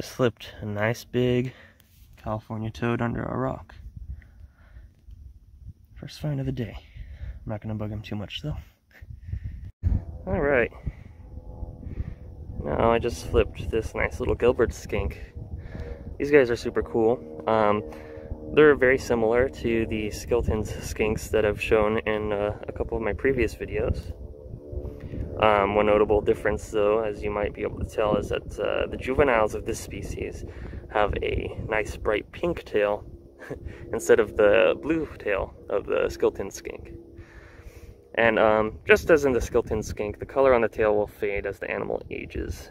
Just slipped a nice big California toad under a rock. First find of the day. I'm not gonna bug him too much though. Alright. Now I just flipped this nice little Gilbert skink. These guys are super cool. Um, they're very similar to the Skilton's skinks that I've shown in uh, a couple of my previous videos. Um, one notable difference, though, as you might be able to tell, is that uh, the juveniles of this species have a nice bright pink tail instead of the blue tail of the Skilton skink. And um, just as in the Skilton skink, the color on the tail will fade as the animal ages.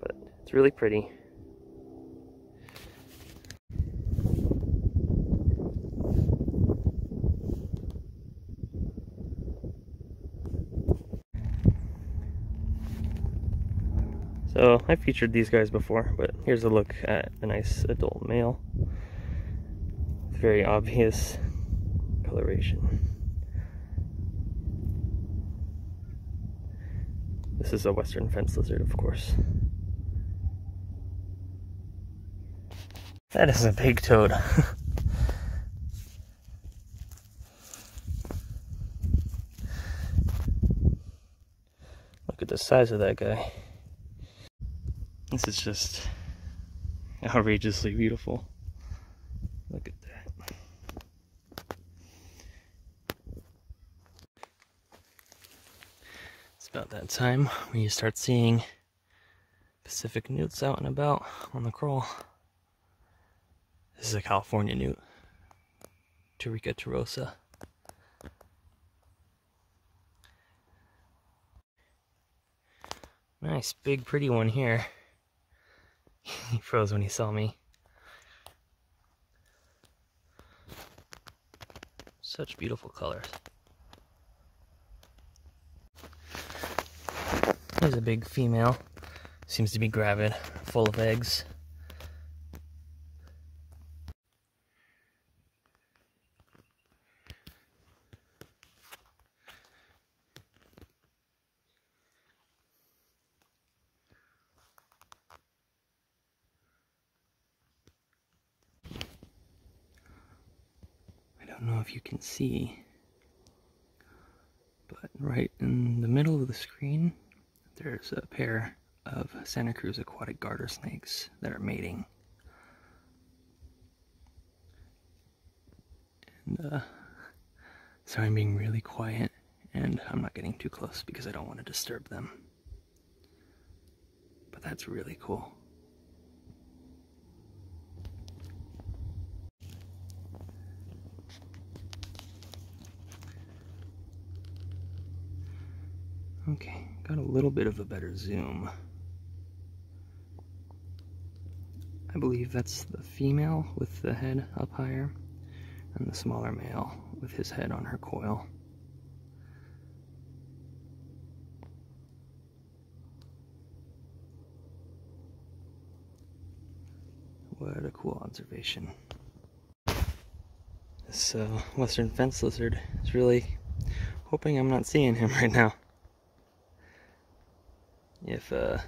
But it's really pretty. So I featured these guys before, but here's a look at a nice adult male. Very obvious coloration. This is a western fence lizard, of course. That is a big toad. Look at the size of that guy. This is just outrageously beautiful. Look at that. It's about that time when you start seeing Pacific newts out and about on the crawl. This is a California newt, Taricha torosa. Nice, big, pretty one here. He froze when he saw me. Such beautiful colors. Here's a big female. Seems to be gravid, full of eggs. Don't know if you can see, but right in the middle of the screen, there's a pair of Santa Cruz aquatic garter snakes that are mating. And, uh, sorry I'm being really quiet, and I'm not getting too close because I don't want to disturb them. But that's really cool. Okay, got a little bit of a better zoom. I believe that's the female with the head up higher, and the smaller male with his head on her coil. What a cool observation. This uh, western fence lizard is really hoping I'm not seeing him right now if uh,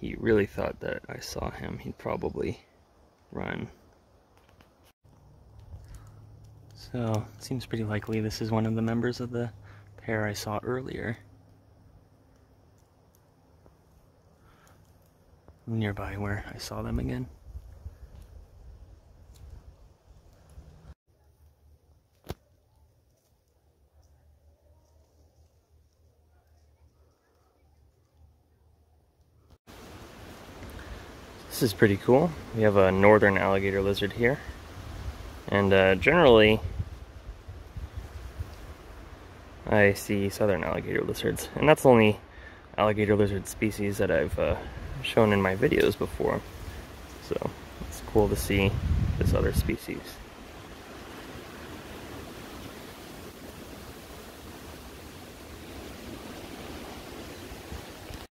he really thought that I saw him, he'd probably run. So, it seems pretty likely this is one of the members of the pair I saw earlier. Nearby where I saw them again. This is pretty cool. We have a northern alligator lizard here. And uh, generally, I see southern alligator lizards. And that's the only alligator lizard species that I've uh, shown in my videos before. So it's cool to see this other species.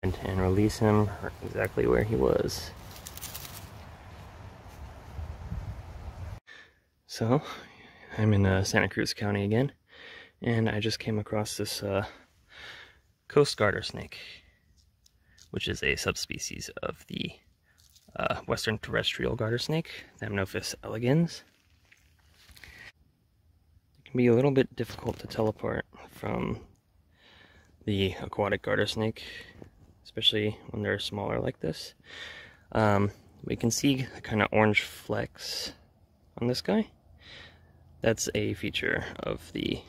And, and release him exactly where he was. So, I'm in uh, Santa Cruz County again, and I just came across this uh, coast garter snake, which is a subspecies of the uh, western terrestrial garter snake, Thamnophis elegans. It can be a little bit difficult to tell apart from the aquatic garter snake, especially when they're smaller like this. Um, we can see the kind of orange flecks on this guy. That's a feature of the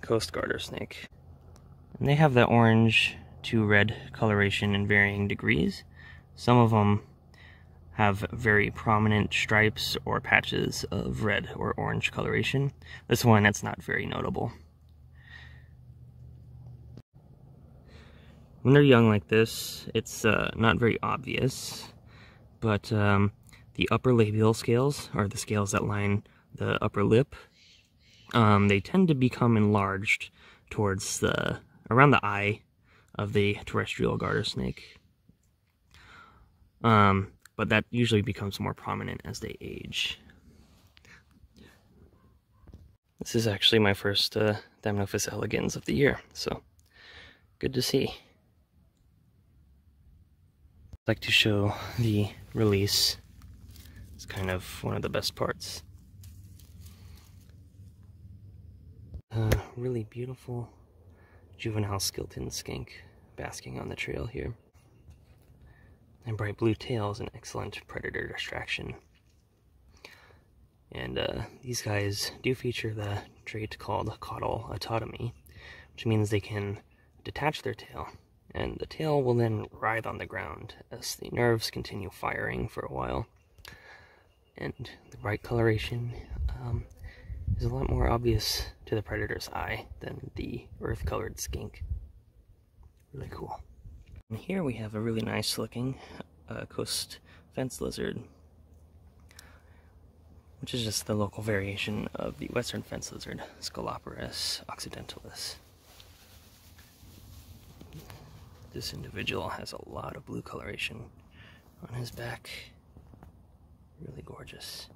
coast garter snake. And they have that orange to red coloration in varying degrees. Some of them have very prominent stripes or patches of red or orange coloration. This one, that's not very notable. When they're young like this, it's uh, not very obvious, but um, the upper labial scales, or the scales that line the upper lip, um, they tend to become enlarged towards the, around the eye of the terrestrial garter snake. Um, but that usually becomes more prominent as they age. This is actually my first uh, Thamnophis elegans of the year, so good to see. I'd like to show the release. It's kind of one of the best parts. Uh, really beautiful juvenile Skilton skink basking on the trail here. And bright blue tail is an excellent predator distraction. And uh, these guys do feature the trait called caudal autotomy, which means they can detach their tail and the tail will then writhe on the ground as the nerves continue firing for a while. And the bright coloration um, is a lot more obvious to the predator's eye than the earth-colored skink. Really cool. And here we have a really nice looking uh, coast fence lizard, which is just the local variation of the western fence lizard, Sceloporus occidentalis. This individual has a lot of blue coloration on his back. Really gorgeous.